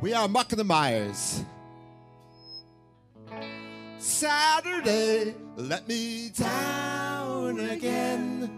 We are Muck the Mires. Saturday, let me down again.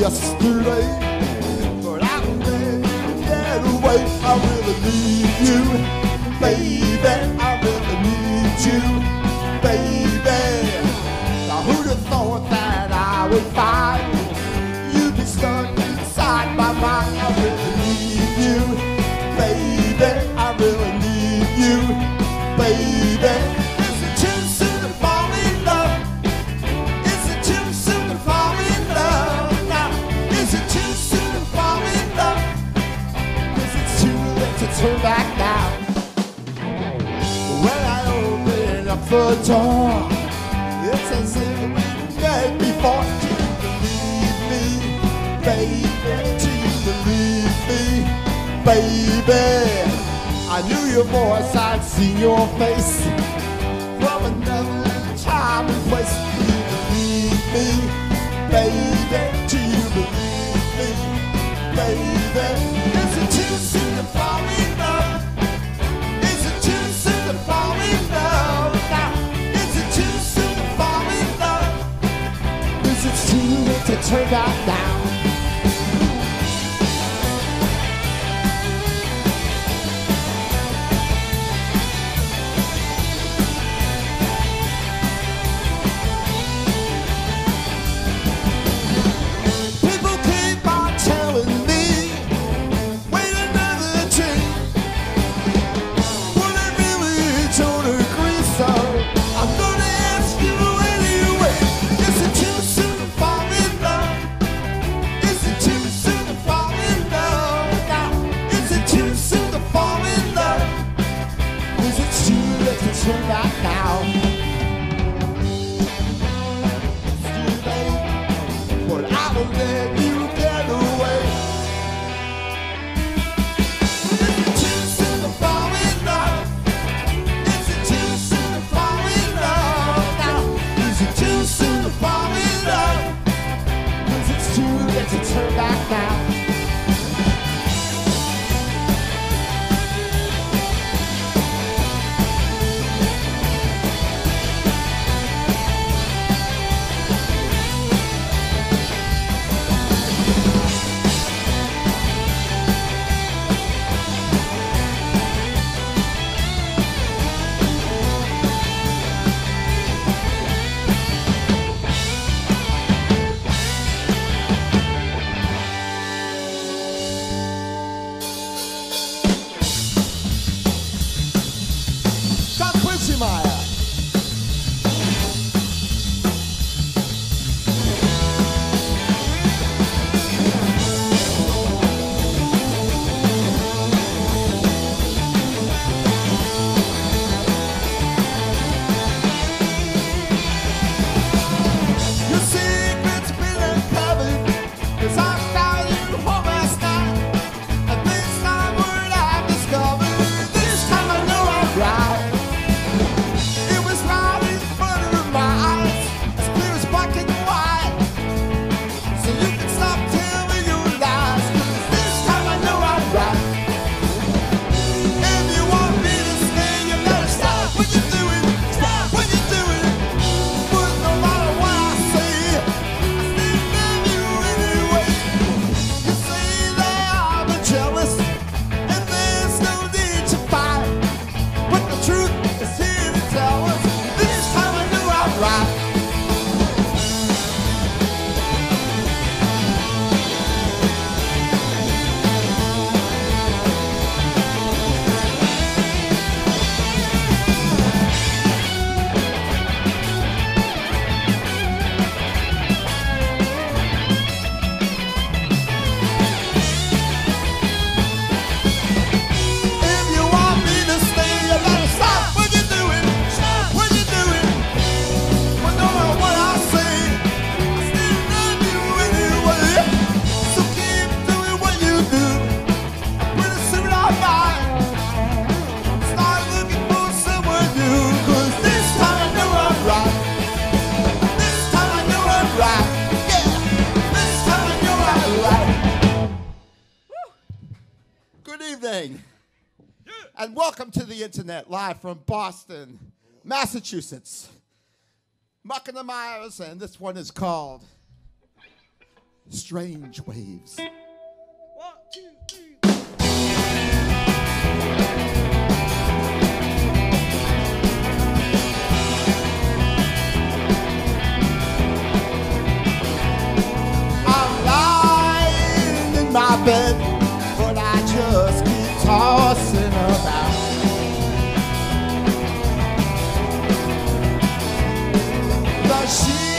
yesterday. But I'm ready to get away. I really need you, baby. I really need you, baby. Now who'd have thought that I would find you be stuck inside my mind? I really need you, baby. I really need you, baby. turn back now. When I open up the door, it's as if we met before. Do you believe me, baby? Do you believe me, baby? I knew your voice, I'd seen your face. Turn that down. And welcome to the internet live from Boston, Massachusetts. Muck and the Mires, and this one is called Strange Waves. One, two, three. I'm lying in my bed, but I just tossing about. The sheets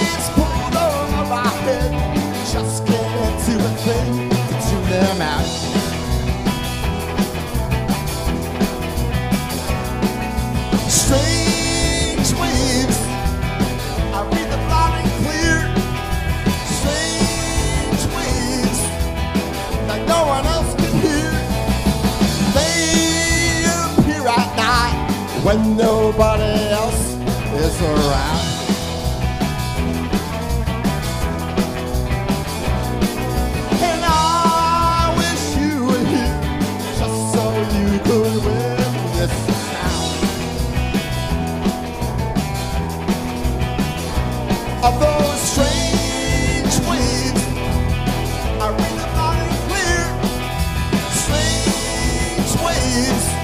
when nobody else is around. And I wish you were here just so you could witness of those strange waves. I read clear. Strange waves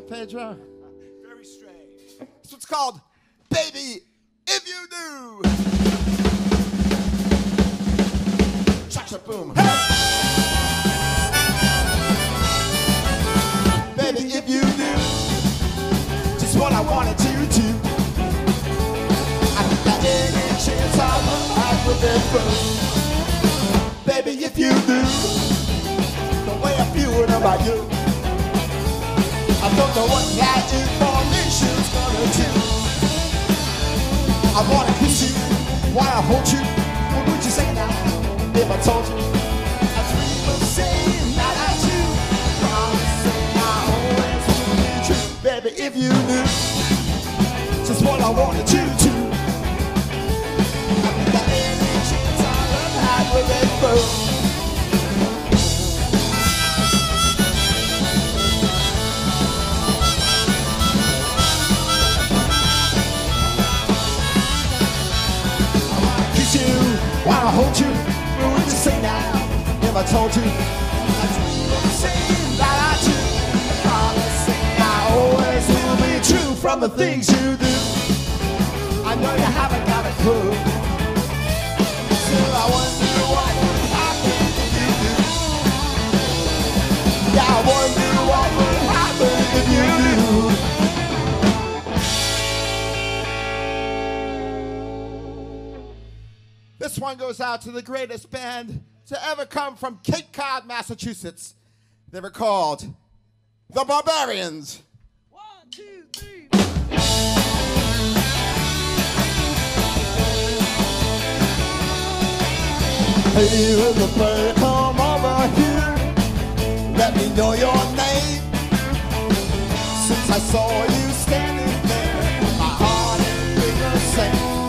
waves, Pedro? Very strange. That's what's called Baby If You Do. Cha-cha boom. Baby, if you do just what I wanted you to do, I think that any chance I will have with it. Baby, if you do the way I'm feeling about you. Don't know what that information's gonna do. I wanna kiss you, wanna hold you. What would you say now if I told you? I dream of saying that I do. Promising I always will be true. Baby, if you knew just what I wanted you to. I that any chance I ever had with. Hold you. What would you say now if I told you? I that I do. I always will be true from the things you do. I know you haven't got a clue. One goes out to the greatest band to ever come from Cape Cod, Massachusetts. They were called the Barbarians. One, two, three. Hey, little bird, come over here. Let me know your name. Since I saw you standing there, my heart ain't been the same.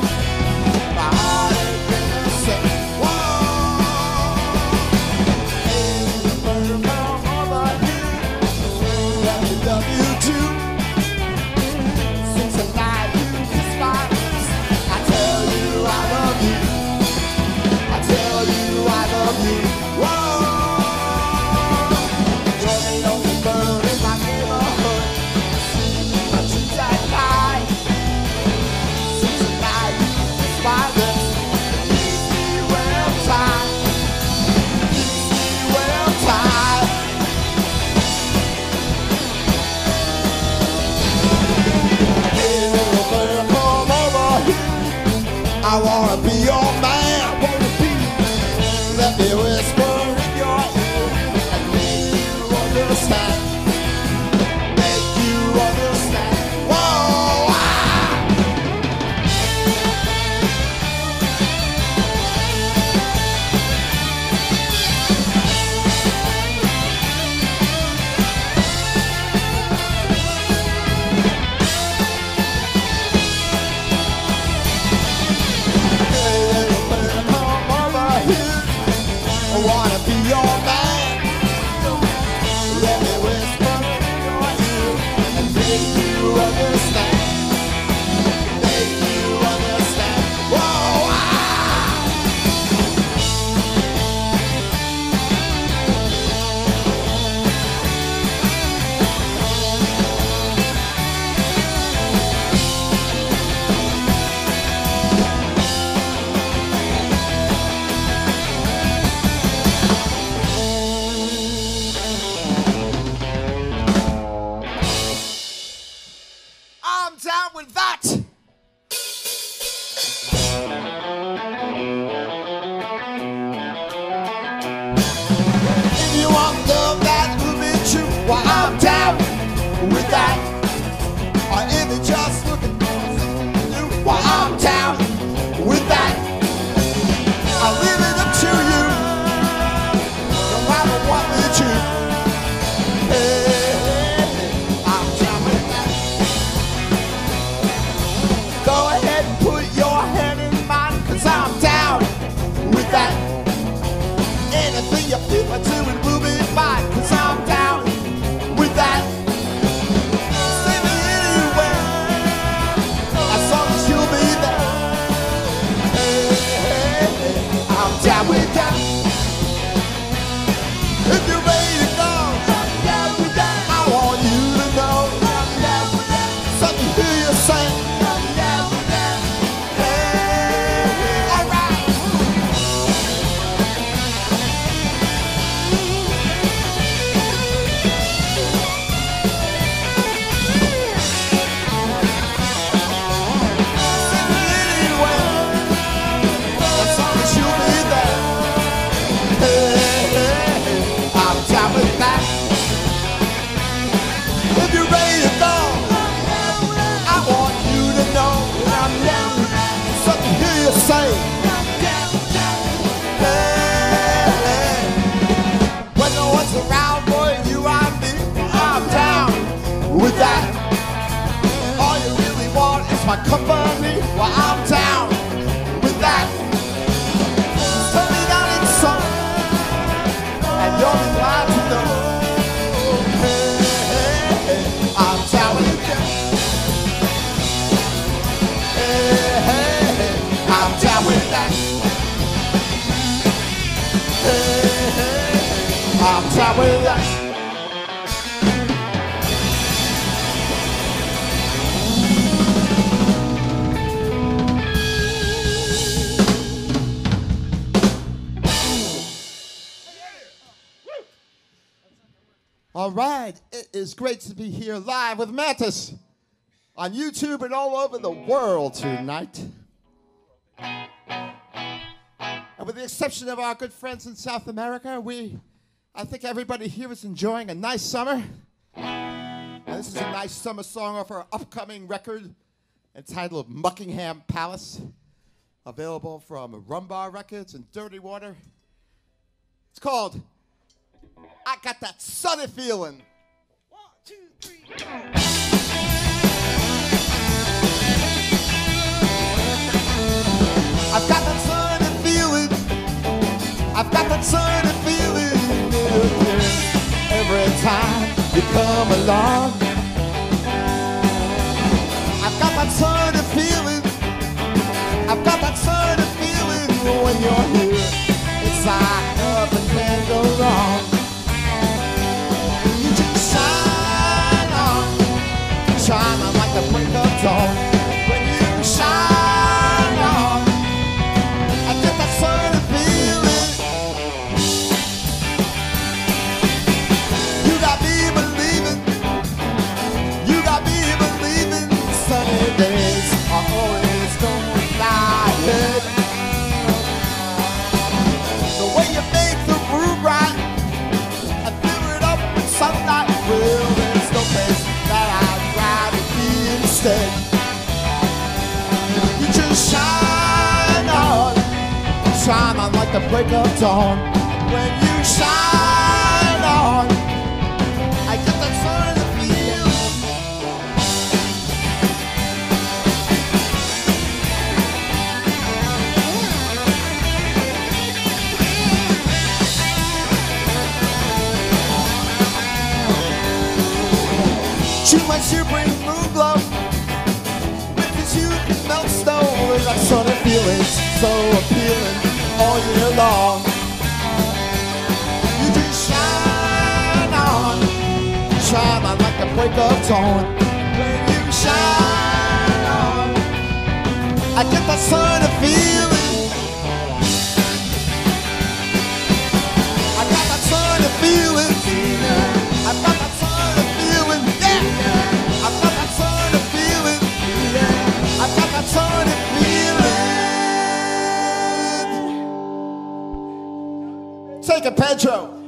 us on YouTube and all over the world tonight. And with the exception of our good friends in South America, we, I think everybody here is enjoying a nice summer. And this is a nice summer song off our upcoming record entitled "Muckingham Palace, available from Rumbar Records and Dirty Water. It's called I Got That Sunny Feeling. One, two, three, go. I've got that sunny feeling. I've got that sunny feeling. Every time you come along, I've got that sunny feeling. I've got that sunny feeling when you're here. inside. The break of dawn. When you shine on, I get that sort of feeling. She might you bring moon glow. Because you can melt stone. There's that sort of feeling so appealing all year long. You just shine on, shine on like the break of dawn. When you shine on, I get that sort of feeling. Take it, Pedro.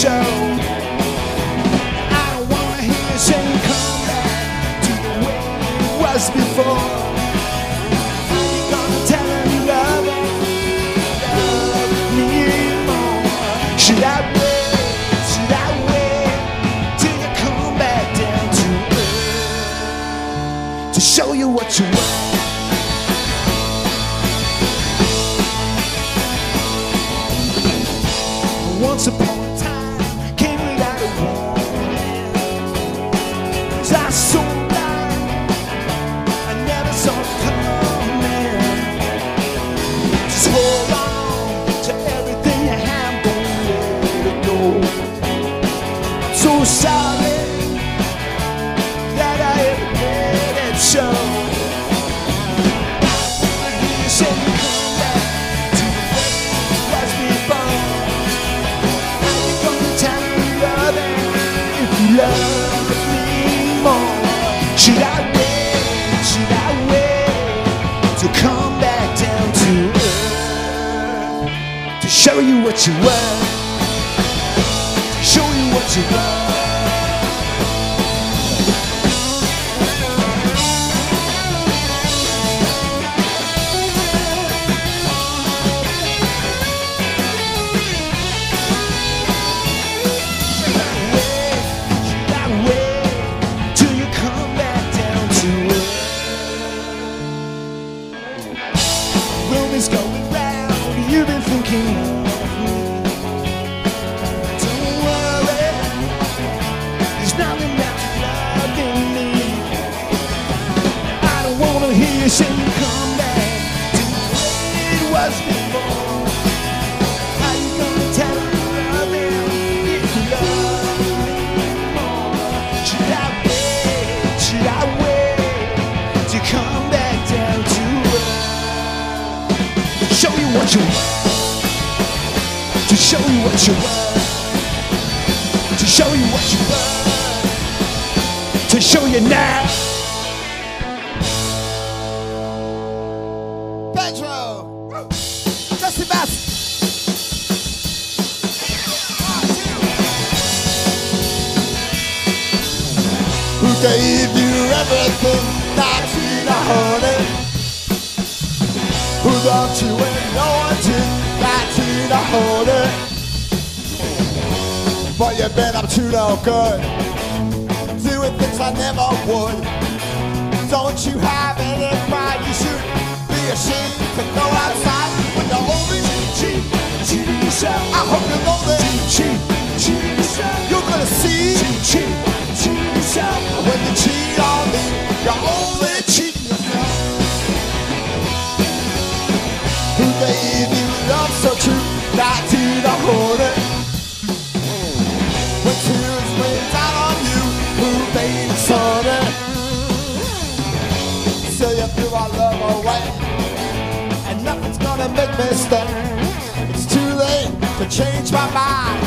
Show. What you? To show you what you were. What you want. To show you what you want. To show you now. Pedro! Dusty Bass! Who gave you everything that you wanted? Who loved you when no one did that you wanted? But you've been up to no good, doing things I never would. Don't you have any pride? You should be ashamed to go outside when you're only cheat, cheat yourself. I hope you know that cheat, cheat yourself. You're gonna see cheat, cheat yourself. When you cheat on me, you're only cheating gonna make me. It's too late to change my mind.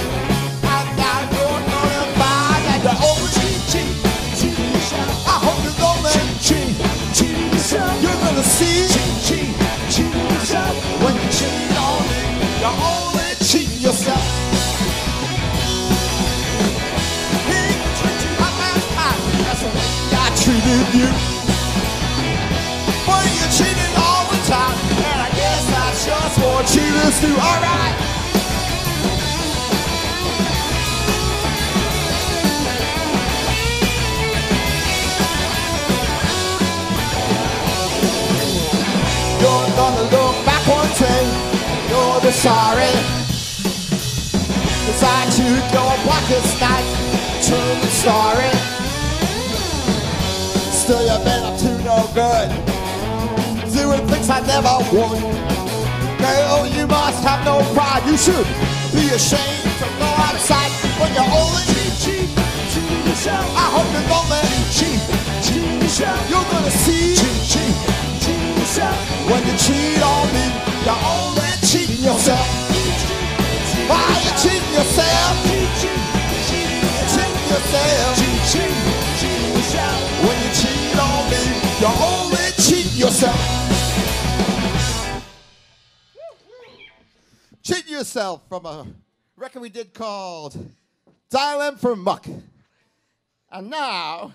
Cheat, cheat, cheat. I hope cheat. You're gonna see, cheaters do. All right. You're gonna look back one day, you'll be sorry. Cause I took your blackest night, turned the story. Still you've been up to no good, doing things I never would. Girl, you must have no pride, you should be ashamed to go outside when you're only cheat, cheat, cheat yourself. I hope you're gonna cheat, cheat yourself. You're gonna see, cheat, cheat, cheat yourself. When you cheat on me, you're only cheating yourself. Why you cheating yourself? Cheating yourself. When you cheat on me, you're only cheating yourself. Yourself from a record we did called Dial M for Muck. And now,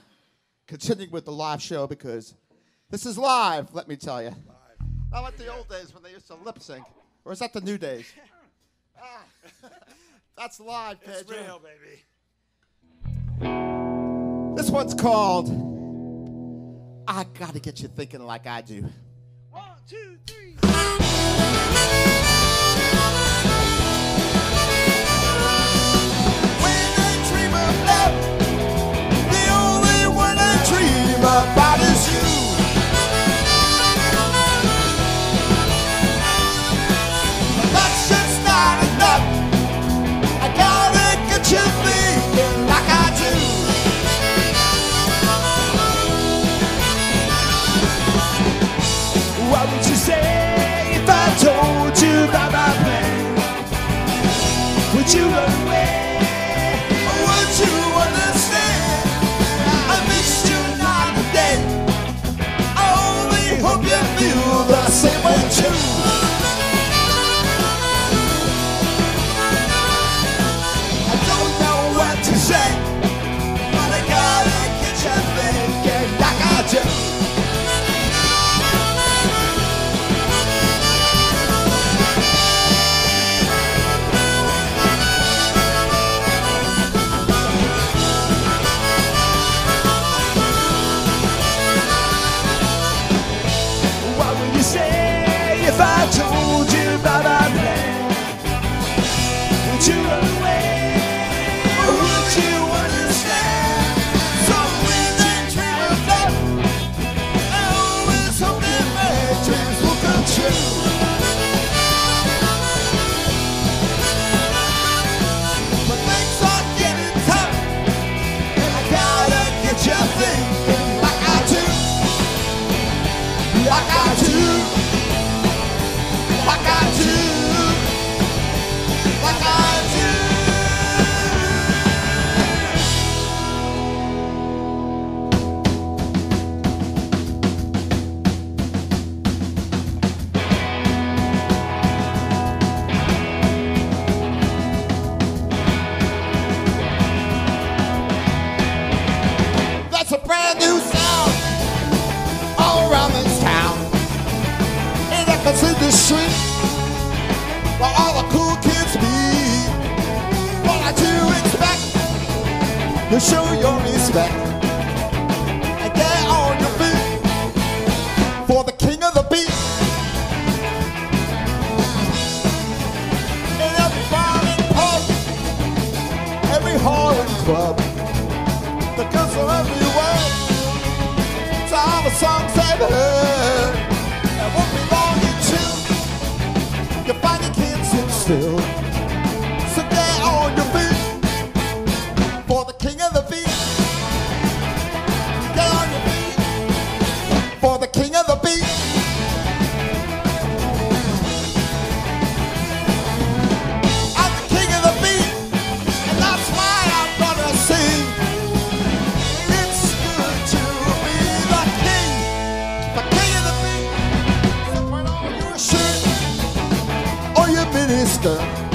continuing with the live show because this is live, let me tell you. Live. Not like the old days when they used to lip sync. Or is that the new days? Ah, that's live, Pedro. It's real, baby. This one's called I Gotta Get You Thinking Like I Do. One, two, three. You mister.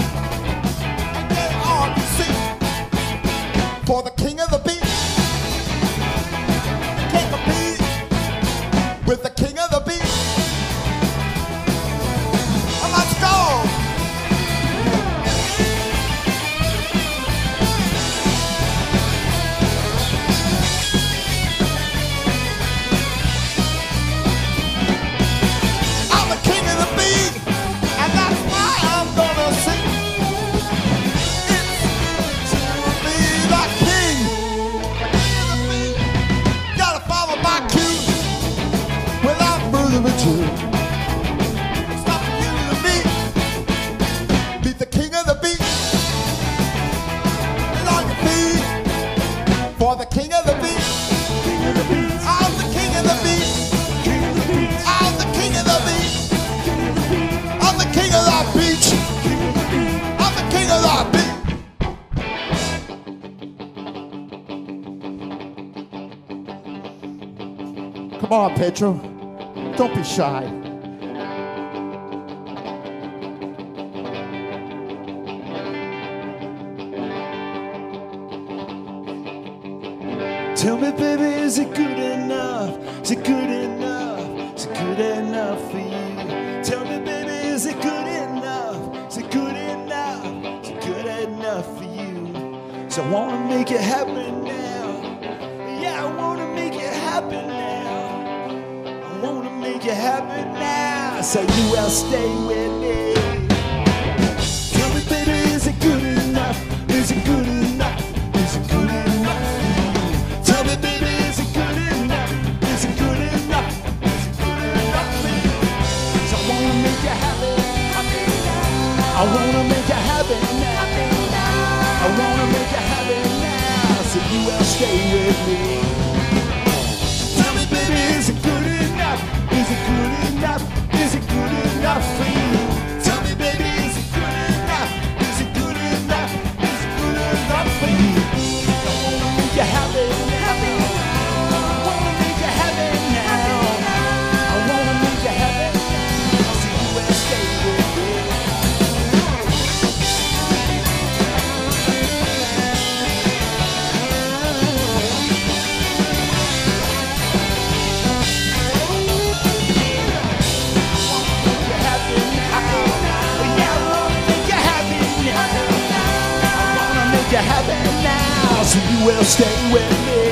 Pedro. Don't be shy. Tell me, baby, is it good enough? Is it good enough? Is it good enough for you? Tell me, baby, is it good enough? Is it good enough? Is it good enough for you? So I wanna make it happen now. Yeah, I wanna make it happen now. Make it happen now. So you will stay with me. Tell me, baby, is it good enough? Is it good enough? Is it good enough you? Tell me, baby, is it good enough? Is it good enough? Is it good you? I wanna make you happy. I wanna make you happy now. I wanna make you happy now. So you will stay with me. Will stay with me.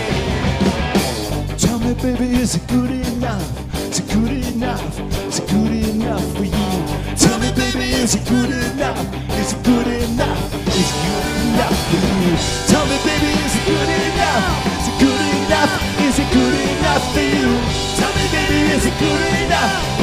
Tell me, baby, is it good enough? Is it good enough? Is it good enough for you? Tell me, baby, is it good enough? Is it good enough? Is it good enough for you? Tell me, baby, is it good enough? Is it good enough? Is it good enough for you? Tell me, baby, is it good enough?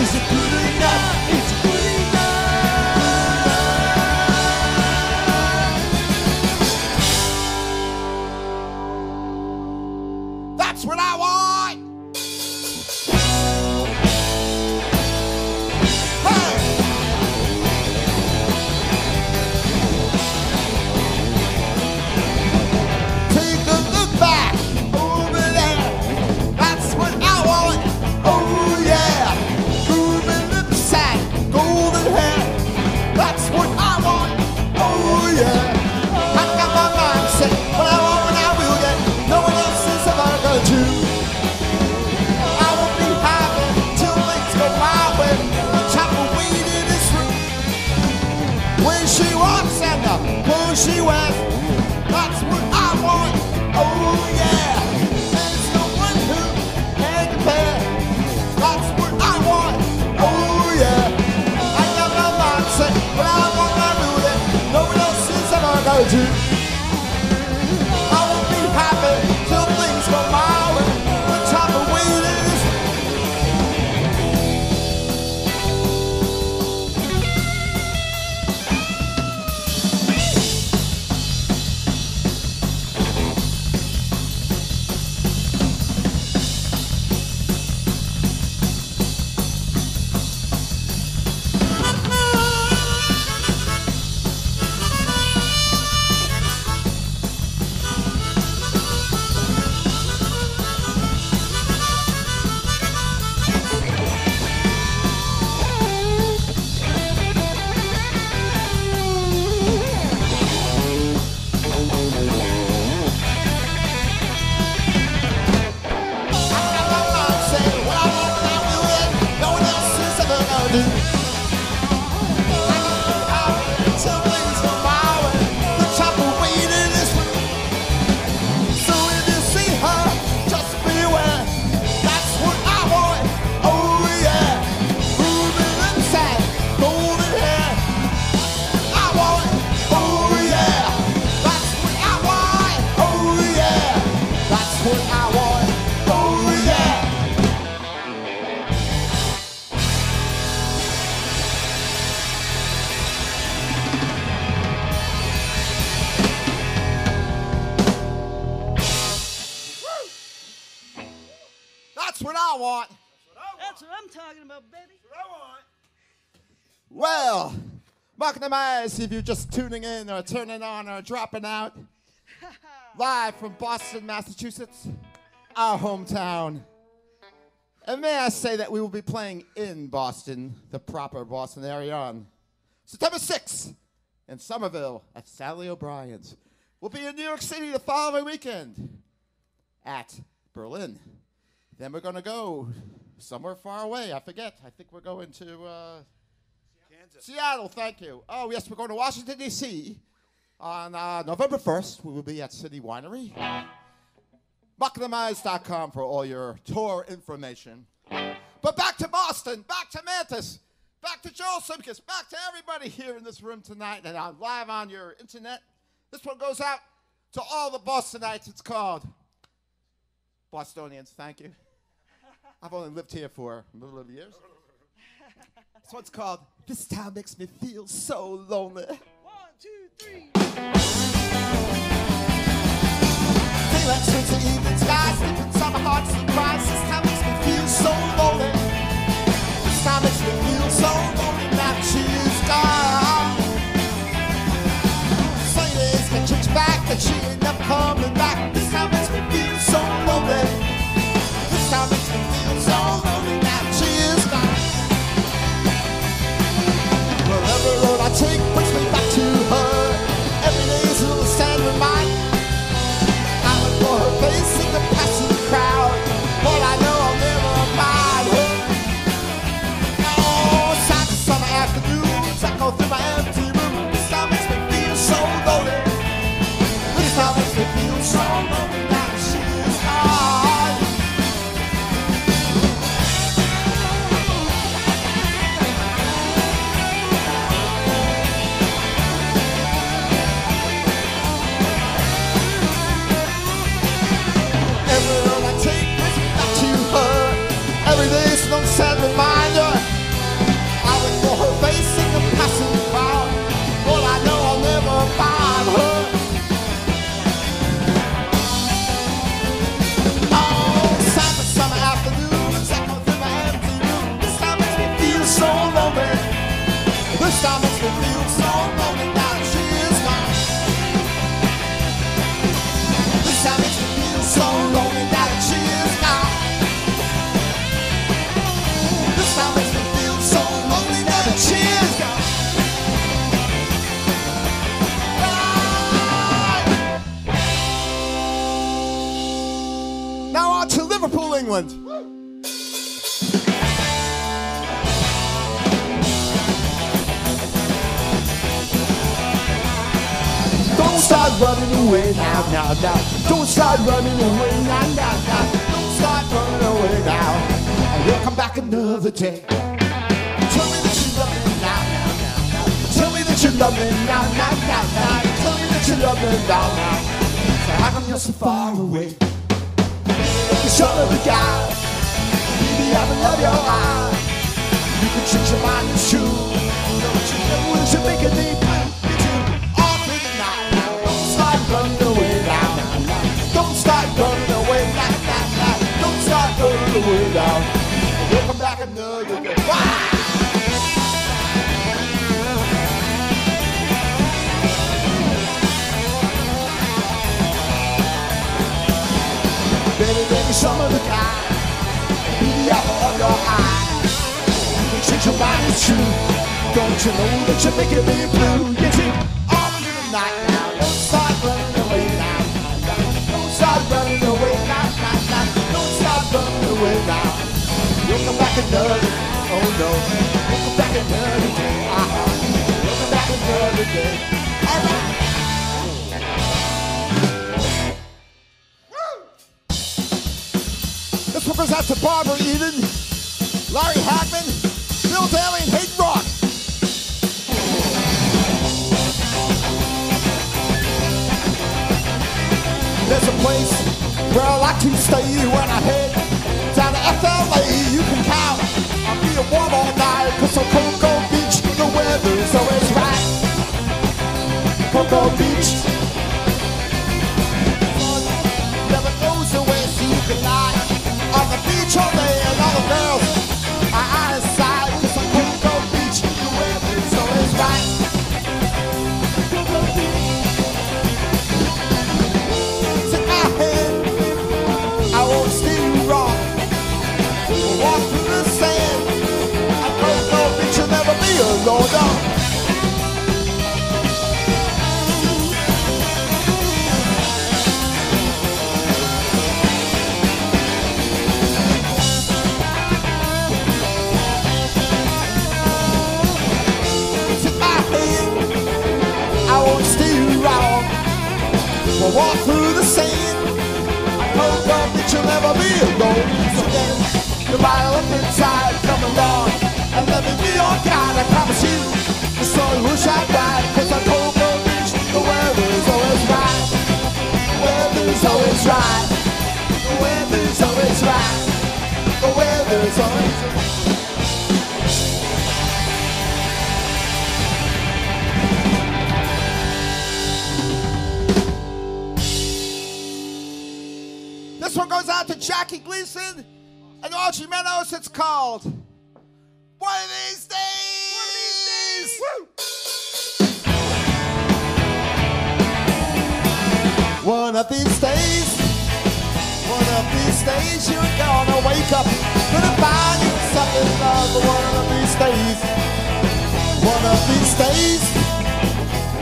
If you're just tuning in or turning on or dropping out. Live from Boston, Massachusetts, our hometown. And may I say that we will be playing in Boston, the proper Boston area, on September 6th in Somerville at Sally O'Brien's. We'll be in New York City the following weekend at Berlin. Then we're going to go somewhere far away. I forget. I think we're going to uh, Seattle. Thank you. Oh, yes, we're going to Washington, D.C. on uh, November 1st. We will be at City Winery. MucktheMires.com for all your tour information. But back to Boston, back to Mantis, back to Joel Simches, back to everybody here in this room tonight and uh, live on your internet. This one goes out to all the Bostonites. It's called Bostonians. Thank you. I've only lived here for a little over years. This one's called This Town Makes Me Feel So Lonely. One, two, three. Daylight turns to evening skies, sleeping summer hearts and cries. This town makes me feel so lonely. This town makes me feel so lonely now she is gone. Sunny days can change back, that she ain't never coming back. This town makes me feel so lonely. Running away now. We'll come back another day. Baby, baby, some of the guy. Be the apple of your eye. You can your it's true. Don't you know that you're making me blue? You another. Oh no. You'll back another day. Uh-huh. You'll back another day. This one goes out to Barbara Eden, Larry Hagman, Bill Daily, and Hayden Rorke. There's a place where I like to stay when I head warm all night, cause on Cocoa Beach, the weather is always right. Cocoa Beach. Sun never goes away, so you can lie on the beach all day, and all the girls slow down. My hand, I steer you. We'll walk through the sand. I hope that you'll never be alone. The violent inside, come along and let me be your guide. I promise you, the sun will shine bright, cause I'm Cocoa Beach, the weather's always right. The weather's always right. The weather's always right. The weather's always right. This one goes out to Jackie Gleason and Audrey Meadows. It's called of these days, one of these days, you're gonna wake up, gonna find yourself in love. One of these days, one of these days,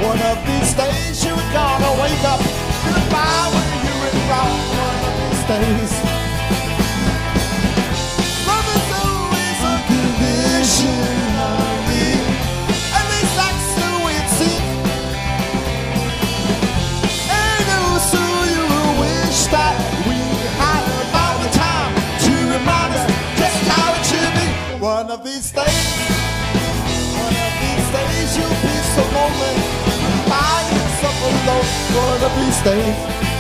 one of these days, you're gonna wake up, gonna find where you went wrong. One of these days. Love is always unconditionally, of these days, one of these days you'll be so lonely, by yourself alone. One of these days.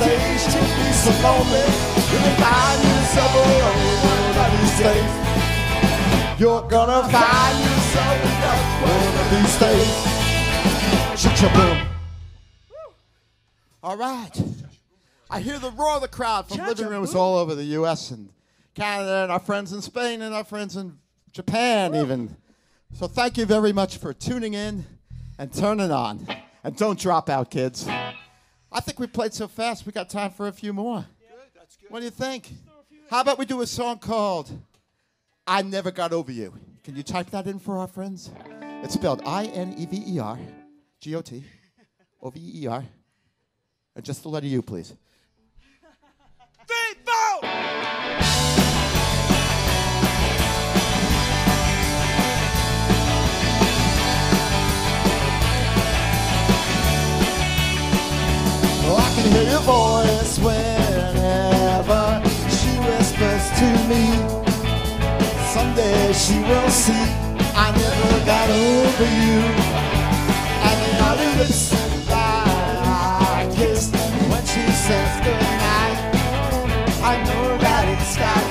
Of these days, you'll be so lonely. You'll find yourself alone. One of these days. You're gonna find yourself one of these days. Cha-cha-boom. All right. I hear the roar of the crowd from living rooms all over the U.S. and Canada, and our friends in Spain, and our friends in Japan, even. So thank you very much for tuning in and turning on. And don't drop out, kids. I think we played so fast, we got time for a few more. What do you think? How about we do a song called I Never Got Over You? Can you type that in for our friends? It's spelled I N E V E R G O T O V E R. And just the letter U, please. Three, can hear your voice whenever she whispers to me. Someday she will see I never got over you. And the other lips that I kissed when she says goodnight. I know that it's not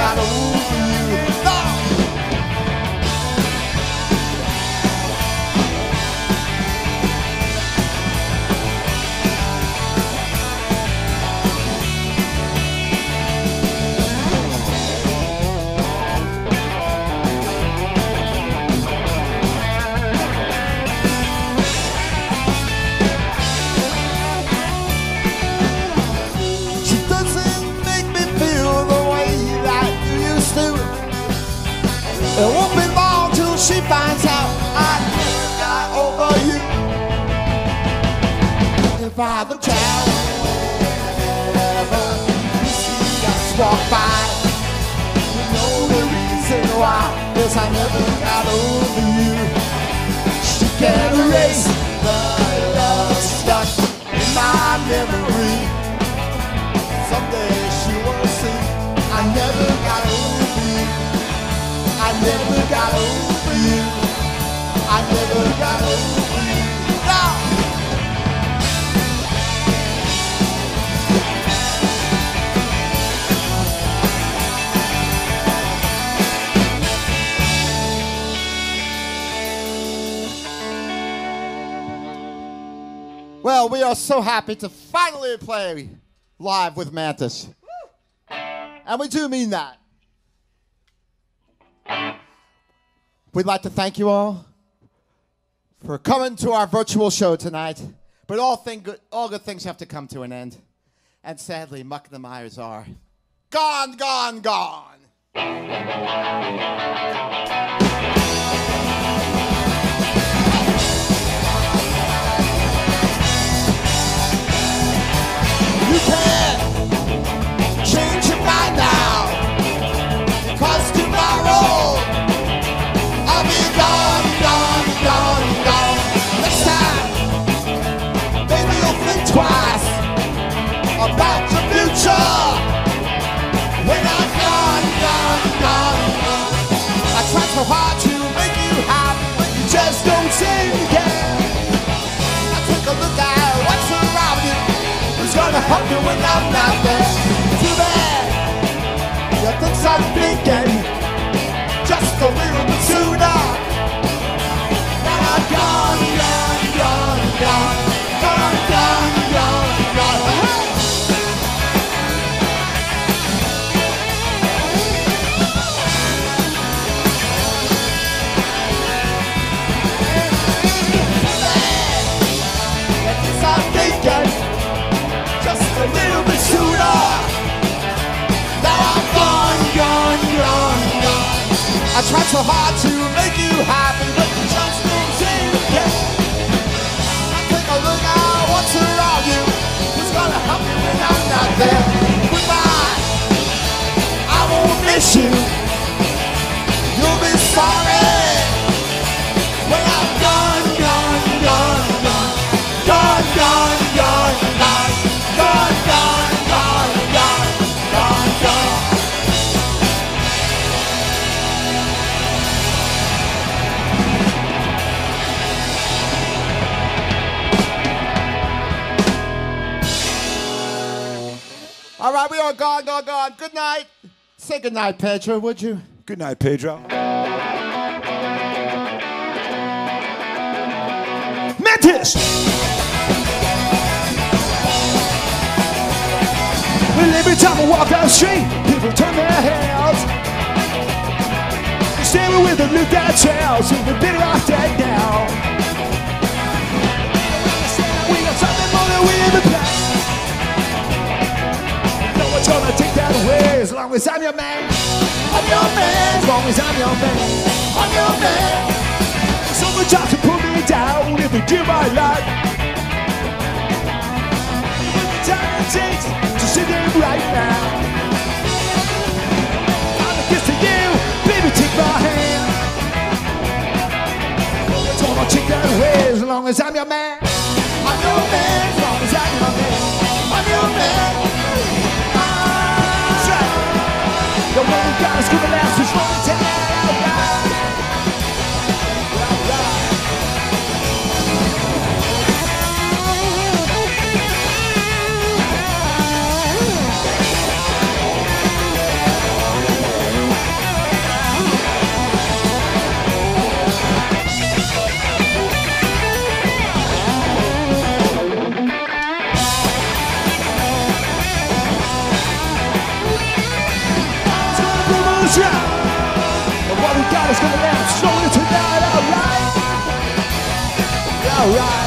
never The town whenever you see us walk by, you know the reason why is I never got over you. She can't erase the love stuck in my memory. Someday she will see I never got over you. I never got over Well, we are so happy to finally play live with Mantis. And we do mean that. We'd like to thank you all for coming to our virtual show tonight. But all, thing good, all good things have to come to an end. And sadly, Muck the Mires are gone, gone, gone. So hard to make you happy, but you just don't seem Help when I'm not there? Too bad. You think I'm thinking tried so hard to Are gone, gone, gone. Good night. Say good night, Pedro, would you? Good night, Pedro. Mantis! Well, every time I walk down the street, people turn their heads. Staring with a look at tails, and we're better off dead now. Long as I'm your man. I'm your man. As long as I'm your man. I'm your man. So Someone tries to put me down if they do my life. But the time it takes to sit there right now. I'm a kiss to you, baby, take my hand. It's gonna take that away as long as I'm your man. I'm your man. The one who got Alright.